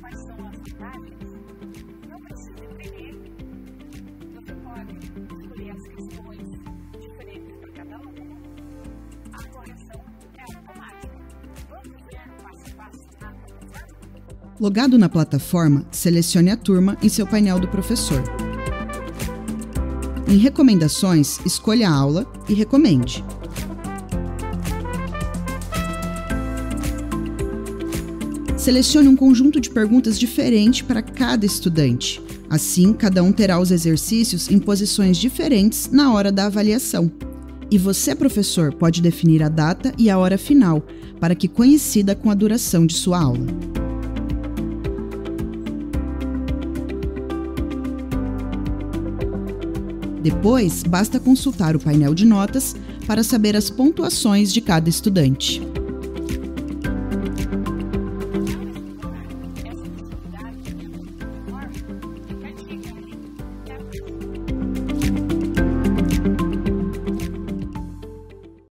quais são as vantagens, não precisa entender. Você pode escolher as questões diferentes para cada um. A correção é automática. Vamos ver o passo a passo da aprendizagem? Logado na plataforma, selecione a turma e seu painel do professor. Em Recomendações, escolha a aula e recomende. Selecione um conjunto de perguntas diferente para cada estudante. Assim, cada um terá os exercícios em posições diferentes na hora da avaliação. E você, professor, pode definir a data e a hora final, para que coincida com a duração de sua aula. Depois, basta consultar o painel de notas para saber as pontuações de cada estudante.